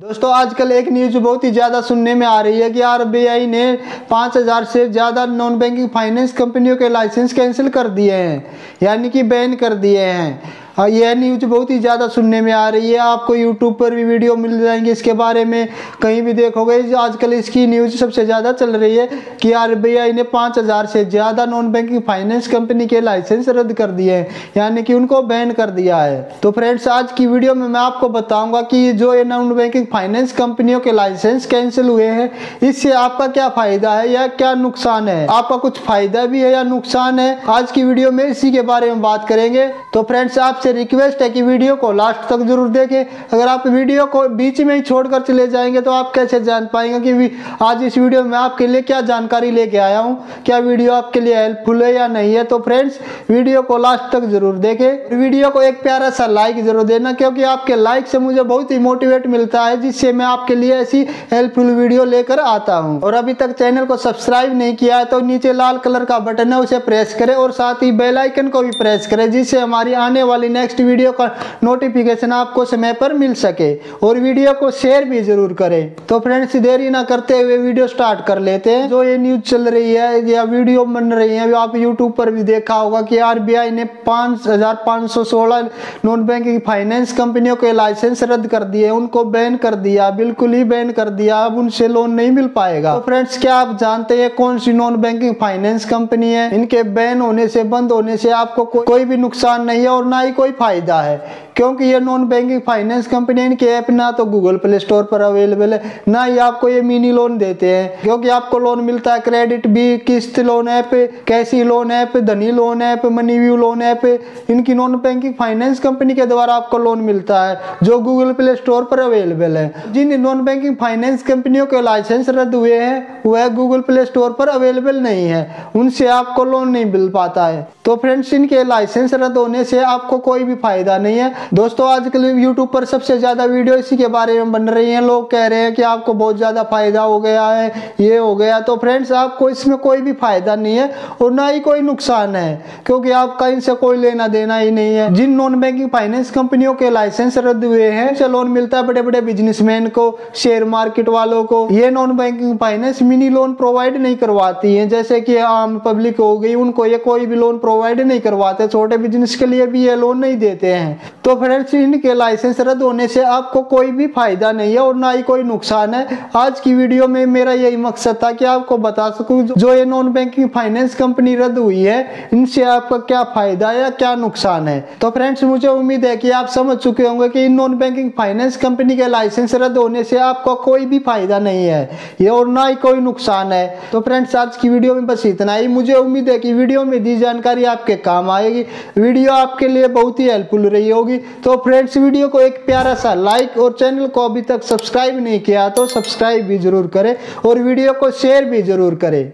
दोस्तों, आजकल एक न्यूज़ बहुत ही ज़्यादा सुनने में आ रही है कि आरबीआई ने 5000 से ज़्यादा नॉन बैंकिंग फाइनेंस कंपनियों के लाइसेंस कैंसिल कर दिए हैं, यानी कि बैन कर दिए हैं। यह न्यूज़ बहुत ही ज़्यादा सुनने में आ रही है। आपको यूट्यूब पर भी वीडियो मिल जाएँगे इसके बारे में। कहीं भी देखोगे, आजकल इसकी न्यूज़ सबसे ज़्यादा चल रही है कि आरबीआई ने पाँच हज़ार से ज़्यादा नॉन बैंकिंग फाइनेंस कंपनी के लाइसेंस रद्द कर दिए हैं। यानी कि उनको बैन कर दिया है। तो फ्रेंड्स आज की वीडियो में मैं आपको बताऊँगा कि जो ये नॉन बैंकिंग फाइनेंस कंपनियों के लाइसेंस कैंसिल हुए हैं, इससे आपका क्या फ़ायदा है या क्या नुकसान है? आपका कुछ फ़ायदा भी है या नुकसान है? आज की वीडियो में इसी के बारे में बात करेंगे। तो फ्रेंड्स आपसे आपसे रिक्वेस्ट है कि वीडियो को लास्ट तक ज़रूर देखें। अगर आप वीडियो को बीच में ही छोड़कर चले जाएँगे तो आप कैसे जान पाएँगे कि आज इस वीडियो में आपके लिए क्या जानकारी लेके आया हूँ। क्या वीडियो आपके लिए हेल्पफुल है या नहीं है? तो फ्रेंड्स वीडियो को लास्ट तक ज़रूर देखें। वीडियो को एक प्यारा सा लाइक ज़रूर देना, क्योंकि आपके लाइक से मुझे बहुत ही मोटिवेट मिलता है, जिससे मैं आपके लिए ऐसी हेल्पफुल वीडियो लेकर आता हूँ। और अभी तक चैनल को सब्सक्राइब नहीं किया है तो नीचे लाल कलर का बटन है, उसे प्रेस करें और साथ ही बेल आइकन को भी प्रेस करें, जिससे हमारी आने वाली नेक्स्ट वीडियो का नोटिफिकेशन आपको समय पर मिल सके और वीडियो को शेयर भी ज़रूर करें। तो फ्रेंड्स देरी ना करते हुए वीडियो स्टार्ट कर लेते हैं। जो ये न्यूज़ चल रही है या वीडियो बन रही है आप यूट्यूब पर भी देखा होगा कि आरबीआई ने पाँच नॉन बैंकिंग फाइनेंस कंपनियों के लाइसेंस रद्द कर दिए उनको बैन कर दिया बिल्कुल ही बैन कर दिया। अब उनसे लोन नहीं मिल पाएगा। तो फ्रेंड्स क्या आप जानते हैं कौन सी नॉन बैंकिंग फाइनेंस कंपनी है? इनके बैन होने से बंद होने से आपको को, कोई भी नुकसान नहीं है और ना ही कोई फ़ायदा है। क्योंकि ये नॉन बैंकिंग फाइनेंस कंपनी इनके ऐप ना तो गूगल प्ले स्टोर पर अवेलेबल है, ना ही आपको ये मिनी लोन देते हैं। क्योंकि आपको लोन मिलता है KreditBee, Kissht loan app, CASHe loan app, Dhani loan app, Money View loan app, इनकी नॉन बैंकिंग फाइनेंस कंपनी के द्वारा आपको लोन मिलता है, जो गूगल प्ले स्टोर पर अवेलेबल है। जिन नॉन बैंकिंग फाइनेंस कंपनियों के लाइसेंस रद्द हुए हैं, वह गूगल प्ले स्टोर पर अवेलेबल नहीं है, उनसे आपको लोन नहीं मिल पाता है। तो फ्रेंड्स, इनके लाइसेंस रद्द होने से आपको कोई भी फ़ायदा नहीं है। दोस्तों, आजकल यूट्यूब पर सबसे ज़्यादा वीडियो इसी के बारे में बन रही हैं। लोग कह रहे हैं कि आपको बहुत ज़्यादा फ़ायदा हो गया है, ये हो गया। तो फ्रेंड्स आपको इसमें कोई भी फ़ायदा नहीं है और ना ही कोई नुकसान है, क्योंकि आपका इनसे कोई लेना देना ही नहीं है। जिन नॉन बैंकिंग फाइनेंस कंपनियों के लाइसेंस रद्द हुए हैं से लोन मिलता है बड़े बड़े बिजनेसमैन को शेयर मार्केट वालों को। ये non banking finance mini loan provide नहीं करवाती है। जैसे कि आम पब्लिक हो गई, उनको ये कोई भी लोन प्रोवाइड नहीं करवाते। छोटे बिज़नेस के लिए भी ये लोन नहीं देते हैं। तो फ्रेंड्स इनके लाइसेंस रद्द होने से आपको कोई भी फ़ायदा नहीं है और ना ही कोई नुकसान है। आज की वीडियो में मेरा यही मकसद था कि आपको बता सकूँ जो ये नॉन बैंकिंग फाइनेंस कंपनी रद्द हुई है, इनसे आपका क्या फ़ायदा या क्या नुकसान है। तो फ्रेंड्स मुझे उम्मीद है कि आप समझ चुके होंगे कि इन नॉन बैंकिंग फाइनेंस कंपनी के लाइसेंस रद्द होने से आपको कोई भी फ़ायदा नहीं है ये और ना ही कोई नुकसान है। तो फ्रेंड्स आज की वीडियो में बस इतना ही। मुझे उम्मीद है कि वीडियो में दी जानकारी आपके काम आएगी। वीडियो आपके लिए बहुत ही हेल्पफुल रही होगी। तो फ्रेंड्स, वीडियो को एक प्यारा सा लाइक और चैनल को अभी तक सब्सक्राइब नहीं किया तो सब्सक्राइब भी ज़रूर करें और वीडियो को शेयर भी ज़रूर करें।